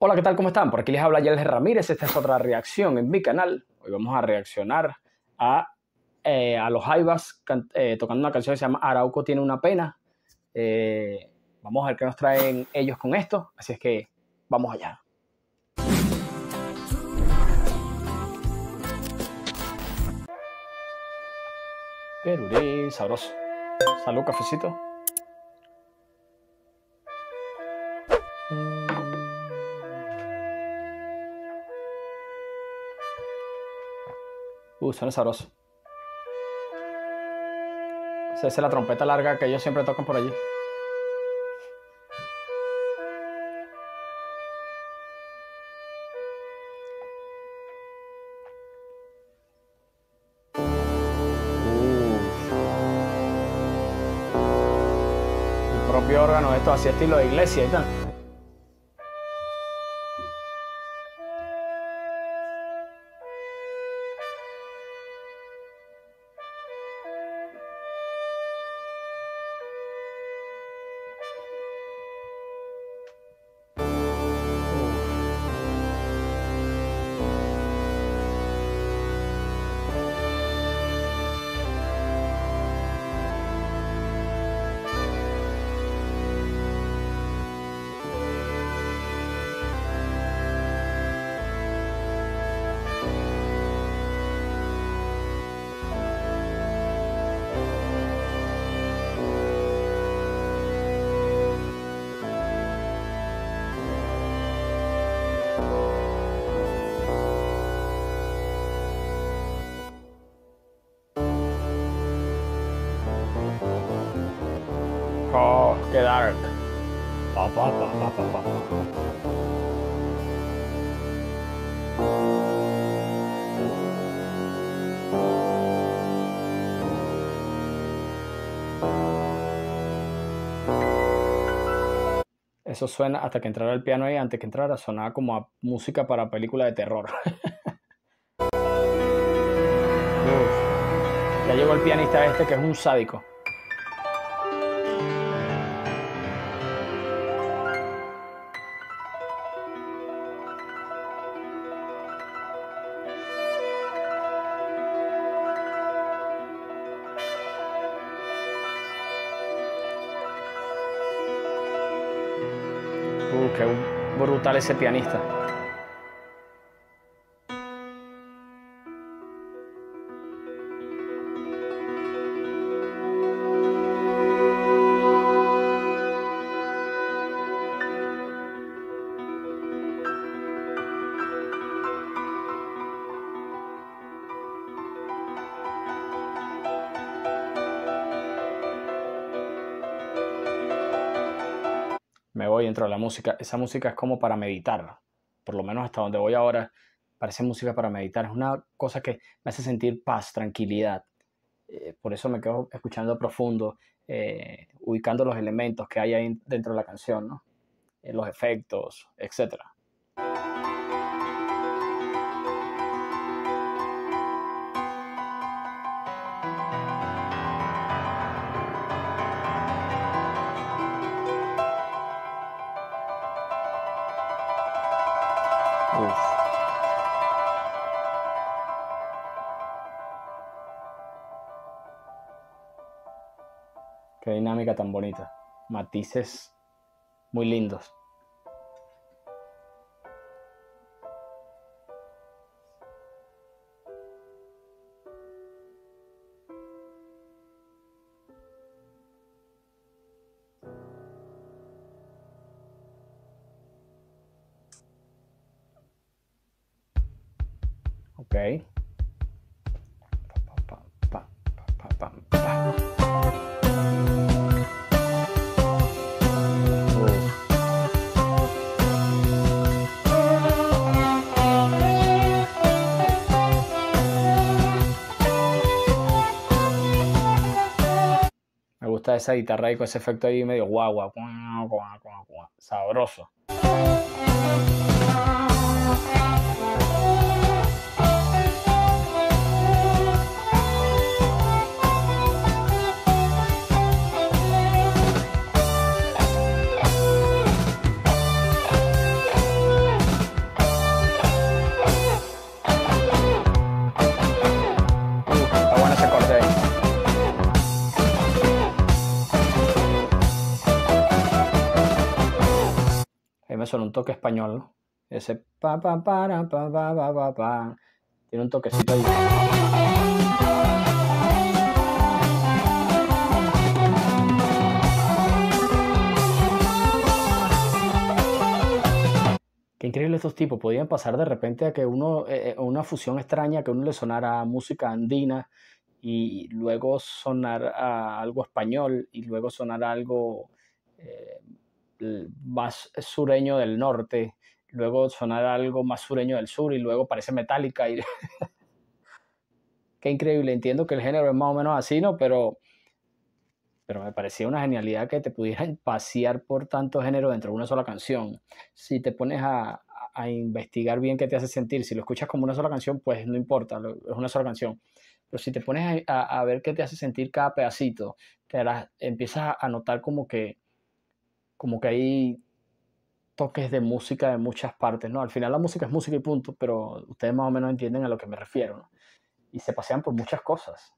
Hola, ¿qué tal? ¿Cómo están? Por aquí les habla Yales Ramírez. Esta es otra reacción en mi canal. Hoy vamos a reaccionar a, eh, a los Jaivas eh, tocando una canción que se llama Arauco tiene una pena. Eh, vamos a ver qué nos traen ellos con esto. Así es que vamos allá. Perurín, sabroso. Salud, cafecito. Uh, suena sabroso. Esa es la trompeta larga que ellos siempre tocan por allí. El propio órgano, esto así estilo de iglesia y tal. Qué dark. Pa, pa, pa. Eso suena hasta que entrara el piano ahí, antes que entrara, sonaba como a música para película de terror. Uf. Ya llegó el pianista este que es un sádico. Uh, qué brutal ese pianista. Me voy dentro de la música. Esa música es como para meditar, por lo menos hasta donde voy ahora, parece música para meditar. Es una cosa que me hace sentir paz, tranquilidad. Eh, por eso me quedo escuchando profundo, eh, ubicando los elementos que hay ahí dentro de la canción, ¿no? Eh, los efectos, etcétera. Qué dinámica tan bonita. Matices muy lindos. Ok. Me gusta esa guitarra ahí con ese efecto ahí medio guau, guau, guau, guau. Sabroso. solo un toque español. Ese pa pa para pa pa pa pa pa. Tiene un toquecito ahí. Qué increíble estos tipos. Podían pasar de repente a que uno, eh, eh una fusión extraña, que uno le sonara música andina y luego sonar a algo español y luego sonar algo eh, más sureño del norte, luego sonar a algo más sureño del sur y luego parece metálica. Y... Qué increíble. Entiendo que el género es más o menos así, ¿no? Pero pero me parecía una genialidad que te pudieran pasear por tanto género dentro de una sola canción. Si te pones a, investigar bien qué te hace sentir, si lo escuchas como una sola canción, pues no importa, es una sola canción. Pero si te pones a, ver qué te hace sentir cada pedacito, te empiezas a notar como que, como que hay toques de música de muchas partes, ¿no? Al final la música es música y punto, pero ustedes más o menos entienden a lo que me refiero, ¿no? Y se pasean por muchas cosas.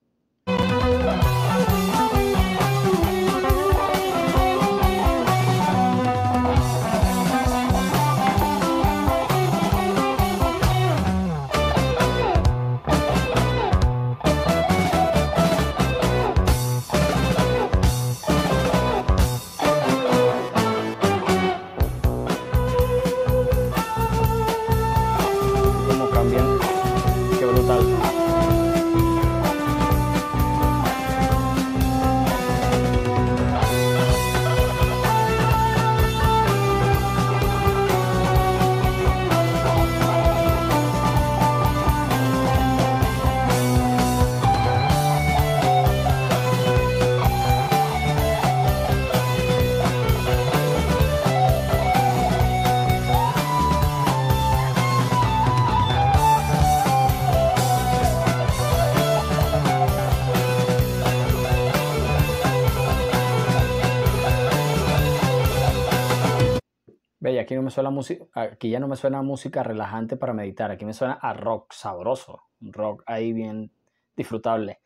Aquí no me suena música, aquí ya no me suena música relajante para meditar, aquí me suena a rock sabroso, un rock ahí bien disfrutable.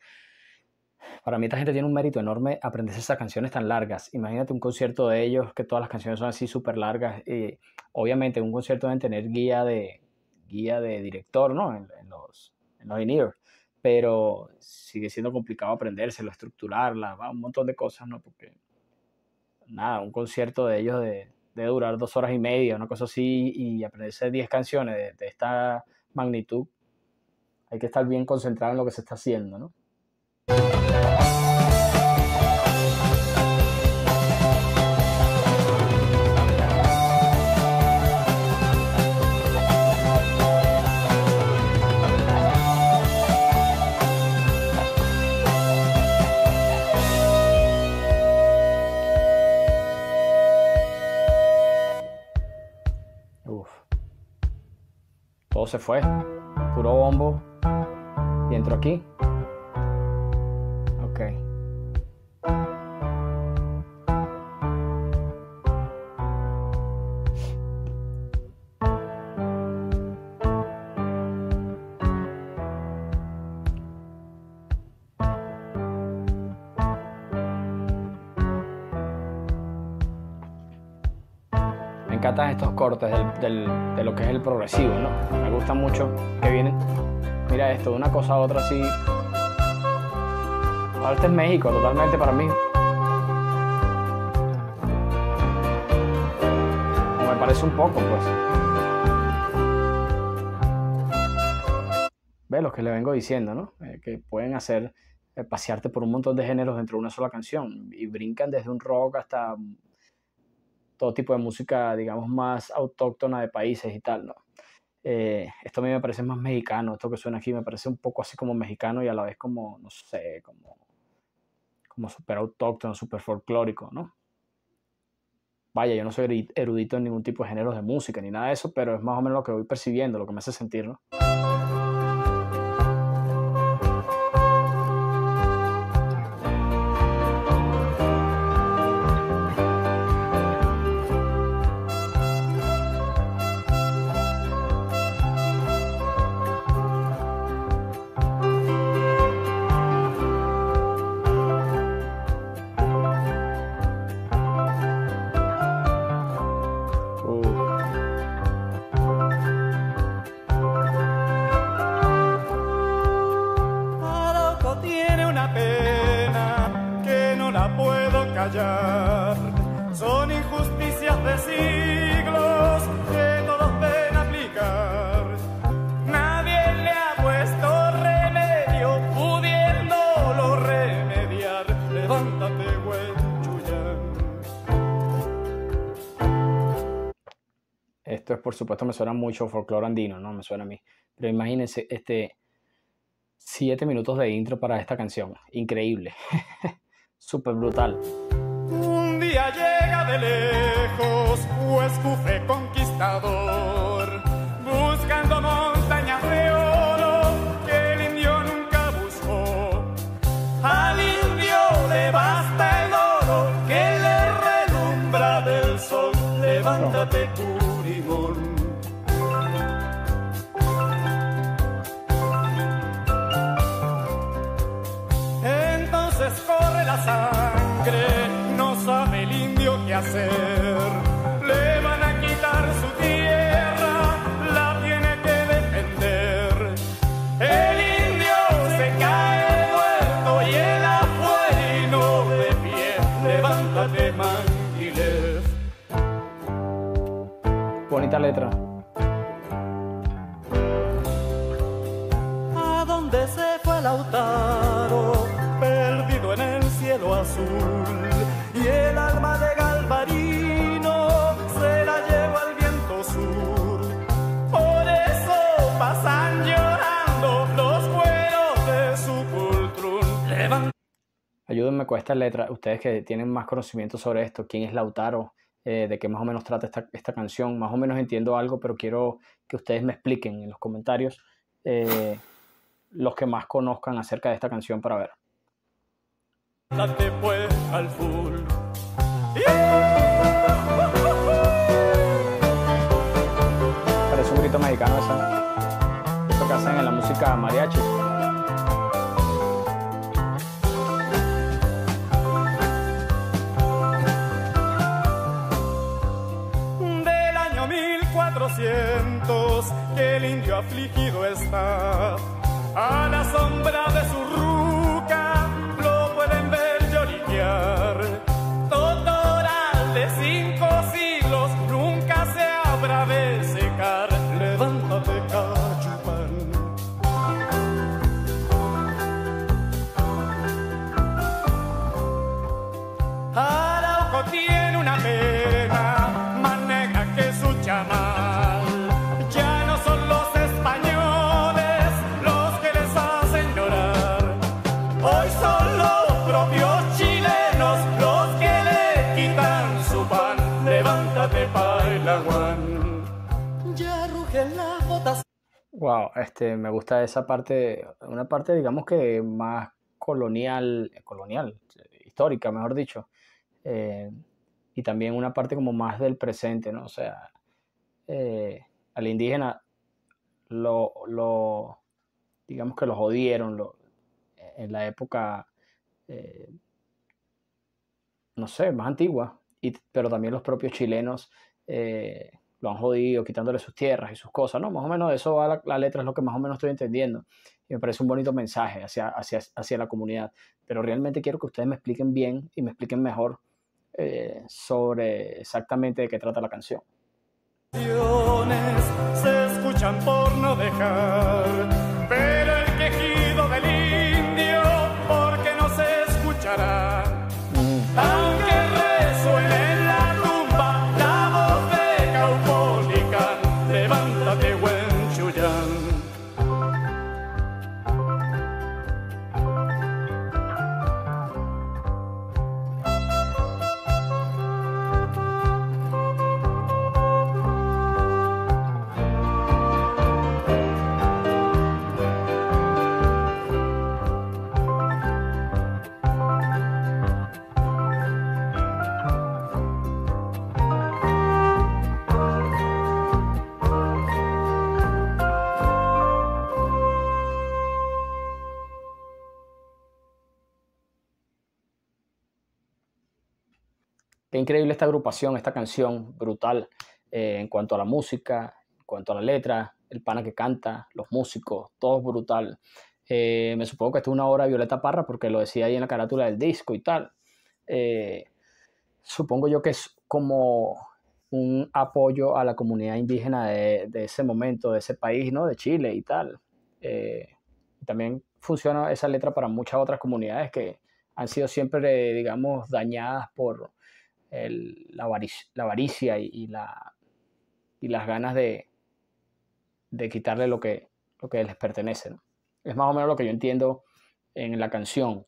Para mí esta gente tiene un mérito enorme aprenderse esas canciones tan largas. Imagínate un concierto de ellos que todas las canciones son así súper largas. Y obviamente un concierto deben tener guía de, guía de director, ¿no? En, los, en los Pero sigue siendo complicado aprendérselo, estructurarla, un montón de cosas, ¿no? Porque nada, un concierto de ellos de, debe durar dos horas y media, una cosa así, y aprenderse 10 canciones de, esta magnitud, hay que estar bien concentrado en lo que se está haciendo, ¿no? Se fue. Puro bombo. Y entro aquí. Ok. Cortes de lo que es el progresivo, ¿no? Me gusta mucho que vienen. Mira esto, de una cosa a otra así. Este es México, totalmente para mí. me parece un poco, pues. Ve lo que le vengo diciendo, ¿no? Eh, que pueden hacer eh, pasearte por un montón de géneros dentro de una sola canción y brincan desde un rock hasta todo tipo de música, digamos, más autóctona de países y tal, ¿no? Eh, esto a mí me parece más mexicano, esto que suena aquí me parece un poco así como mexicano y a la vez como, no sé, como, como súper autóctono, súper folclórico, ¿no? Vaya, yo no soy erudito en ningún tipo de géneros de música ni nada de eso, pero es más o menos lo que voy percibiendo, lo que me hace sentir, ¿no? Por supuesto me suena mucho folclore andino, ¿no? Me suena a mí. Pero imagínense, este, siete minutos de intro para esta canción. Increíble. Súper brutal. Un día llega de lejos, Huescufe conquistador, buscando montañas de oro que el indio nunca buscó. Al indio le basta el oro que le relumbra del sol. Levántate, Entonces corre la sangre, no sabe el indio qué hacer. Bonita letra. ¿A dónde se fue Lautaro? Perdido en el cielo azul. Y el alma de Galvarino se la lleva al viento sur. Por eso pasan llorando los cueros de su cultrún. Levanta Ayúdenme con esta letra. Ustedes que tienen más conocimiento sobre esto. ¿Quién es Lautaro? Eh, ¿De qué más o menos trata esta, esta canción? Más o menos entiendo algo, pero quiero que ustedes me expliquen en los comentarios eh, los que más conozcan acerca de esta canción para ver. pues al full. Parece un grito mexicano esa. Esto que hacen en la música mariachi. 1400 que el indio afligido está. A la sombra de su ruca Wow, este, me gusta esa parte, una parte digamos que más colonial, colonial, histórica, mejor dicho, eh, y también una parte como más del presente, ¿no? O sea, eh, al indígena lo, lo, digamos que lo jodieron lo- en la época, eh, no sé, más antigua, y, pero también los propios chilenos eh, lo han jodido, quitándole sus tierras y sus cosas, ¿no? Más o menos de eso va la, la letra, es lo que más o menos estoy entendiendo. Y me parece un bonito mensaje hacia, hacia, hacia la comunidad. Pero realmente quiero que ustedes me expliquen bien y me expliquen mejor eh, sobre exactamente de qué trata la canción. se escuchan por no dejar, Qué increíble esta agrupación, esta canción, brutal eh, en cuanto a la música, en cuanto a la letra, el pana que canta, los músicos, todo brutal. Eh, me supongo que esto es una obra de Violeta Parra porque lo decía ahí en la carátula del disco y tal. Eh, supongo yo que es como un apoyo a la comunidad indígena de, de ese momento, de ese país, ¿no? De Chile y tal. También funciona esa letra para muchas otras comunidades que han sido siempre, digamos, dañadas por el- la, avaric- la avaricia y, la, y las ganas de, de quitarle lo que, lo que les pertenece. Es más o menos lo que yo entiendo en la canción.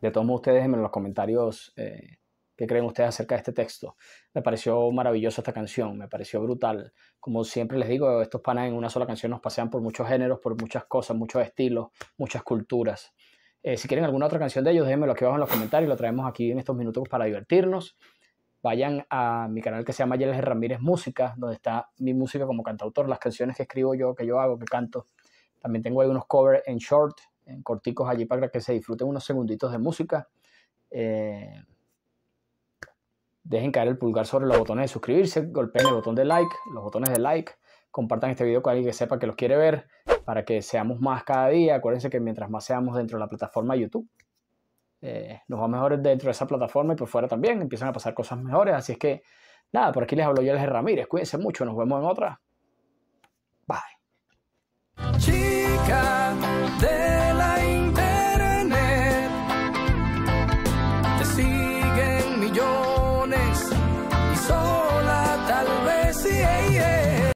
De todos ustedes en los comentarios eh, qué creen ustedes acerca de este texto. Me pareció maravillosa esta canción, me pareció brutal. Como siempre les digo, estos panas en una sola canción nos pasean por muchos géneros, por muchas cosas, muchos estilos, muchas culturas. Eh, si quieren alguna otra canción de ellos, déjenmelo aquí abajo en los comentarios, lo traemos aquí en estos minutos para divertirnos. Vayan a mi canal que se llama Yeles Ramírez Música, donde está mi música como cantautor, las canciones que escribo yo, que yo hago, que canto. También tengo ahí unos covers en short, en corticos allí para que se disfruten unos segunditos de música. Eh, dejen caer el pulgar sobre los botones de suscribirse, golpeen el botón de like, los botones de like, compartan este video con alguien que sepa que los quiere ver para que seamos más cada día. Acuérdense que mientras más seamos dentro de la plataforma YouTube, eh, nos va mejor dentro de esa plataforma y por fuera también empiezan a pasar cosas mejores. Así es que, nada, por aquí les hablo yo, Les Ramírez. Cuídense mucho, nos vemos en otra. Bye.